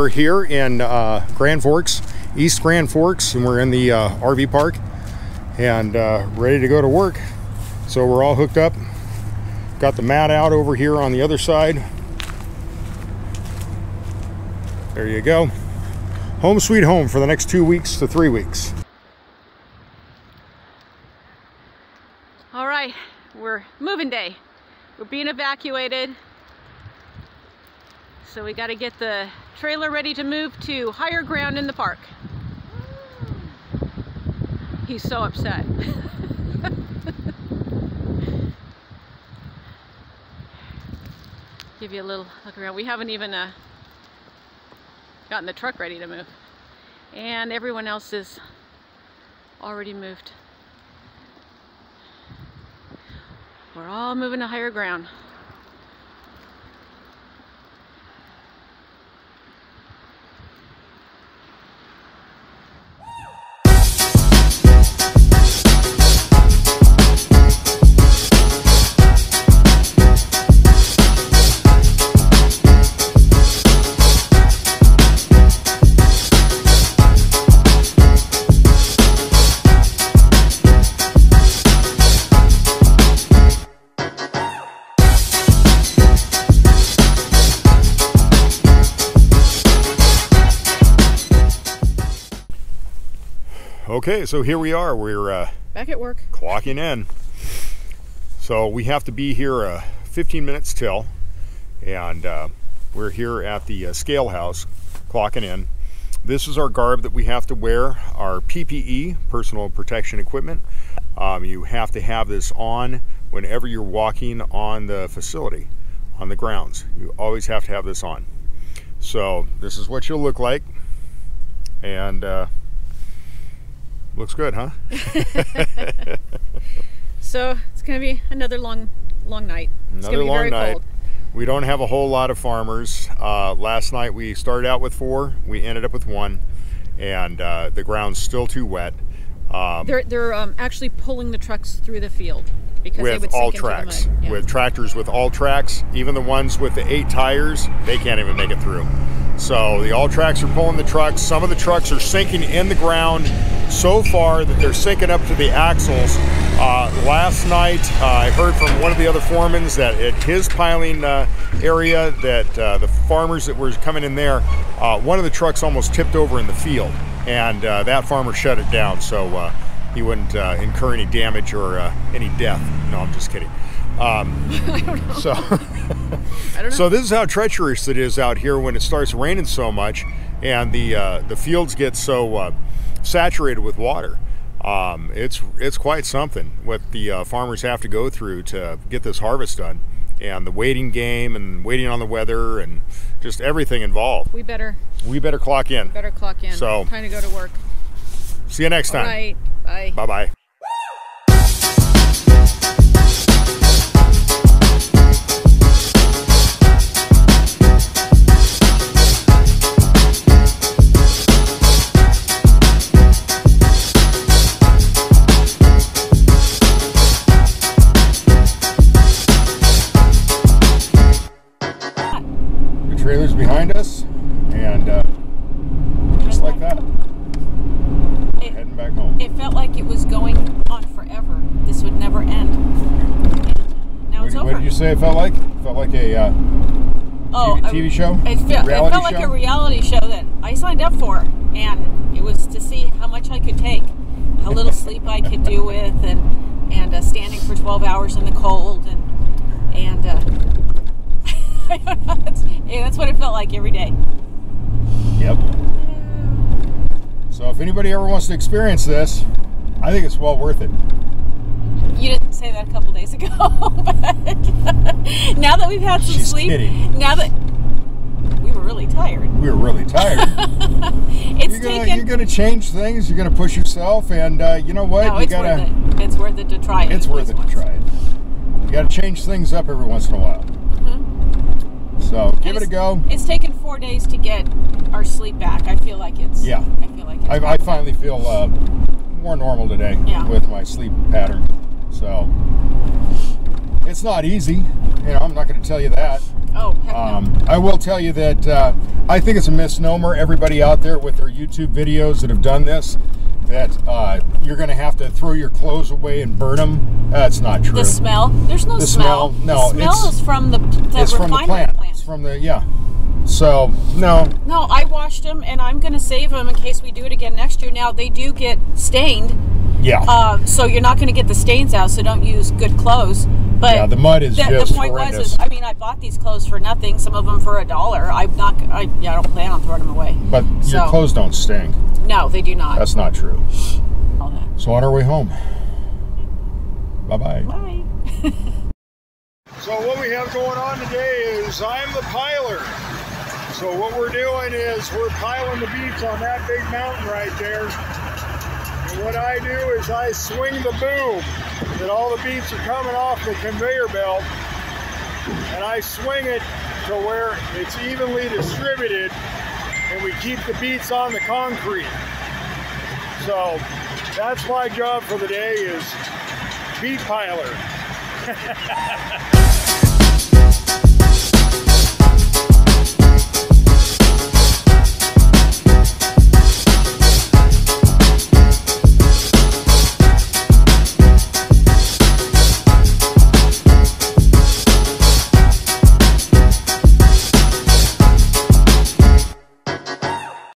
we're here in uh, Grand Forks, East Grand Forks, and we're in the uh, RV park and uh, ready to go to work. So we're all hooked up. Got the mat out over here on the other side. There you go. Home sweet home for the next two weeks to three weeks. All right, we're moving day. We're being evacuated. So we got to get the trailer ready to move to higher ground in the park. He's so upset. Give you a little look around. We haven't even uh, gotten the truck ready to move. And everyone else is already moved. We're all moving to higher ground. Okay, so here we are. We're uh, back at work. Clocking in. So we have to be here uh, 15 minutes till, and uh, we're here at the uh, scale house, clocking in. This is our garb that we have to wear, our PPE, personal protection equipment. Um, you have to have this on whenever you're walking on the facility, on the grounds. You always have to have this on. So this is what you'll look like. And uh, Looks good, huh? so it's going to be another long, long night. It's another long night. Cold. We don't have a whole lot of farmers. Uh, last night we started out with four. We ended up with one, and uh, the ground's still too wet. Um, they're they're um, actually pulling the trucks through the field because with All-Tracs, yeah. with tractors with all tracks, Even the ones with the eight tires, they can't even make it through. So the all tracks are pulling the trucks. Some of the trucks are sinking in the ground so far that they're sinking up to the axles. Uh, last night, uh, I heard from one of the other foremans that at his piling uh, area, that uh, the farmers that were coming in there, uh, one of the trucks almost tipped over in the field, and uh, that farmer shut it down so he wouldn't incur any damage or any death. No, I'm just kidding. Um, so, so this is how treacherous it is out here when it starts raining so much, and the the fields get so saturated with water. Um, it's it's quite something what the uh, farmers have to go through to get this harvest done, and the waiting game and waiting on the weather and just everything involved. We better we better clock in. Better clock in. So time to go to work. See you next time. All right. Bye. Bye bye. Behind us, and uh, just like that, it, heading back home. It felt like it was going on forever. This would never end. now what, it's over. What did you say it felt like? It felt like a uh, oh, TV, TV show? It, felt, it felt like a reality show that I signed up for, and it was to see how much I could take, how little sleep I could do with, and and uh, standing for 12 hours in the cold, and and that's, yeah, that's what it felt like every day. Yep. So if anybody ever wants to experience this, I think it's well worth it. You didn't say that a couple days ago, but now that we've had some She's sleep, kidding. now that we were really tired. We were really tired. it's you're gonna, taken, you're gonna change things. You're gonna push yourself, and uh, you know what? No, you it's gotta. Worth it. It's worth it to try it. It's worth it to try it. You gotta change things up every once in a while. So give it a go. It's taken four days to get our sleep back. I feel like it's. Yeah. I feel like it's. I, I finally feel uh, more normal today yeah. with my sleep pattern. So it's not easy. You know, I'm not going to tell you that. Oh, heck no. Um, I will tell you that uh, I think it's a misnomer. Everybody out there with their YouTube videos that have done this, that uh, you're going to have to throw your clothes away and burn them. That's not true. The smell? There's no The smell. smell, no, the smell it's- is from the, the it's from the refinement plant. It's from the yeah. So no, No, I washed them, and I'm going to save them in case we do it again next year. Now they do get stained, yeah, uh, so you're not going to get the stains out. So don't use good clothes. But yeah. The mud is the, just the point was, horrendous. is, I mean, I bought these clothes for nothing. Some of them for a dollar. I'm not. I, yeah, I don't plan on throwing them away. but your clothes don't stink. No, they do not. That's not true. all that. So on our way home. Bye bye. Bye. So what we have going on today is I'm the piler. So what we're doing is we're piling the beets on that big mountain right there. And what I do is I swing the boom that all the beets are coming off the conveyor belt. And I swing it to where it's evenly distributed and we keep the beets on the concrete. So that's my job for the day is beet piler.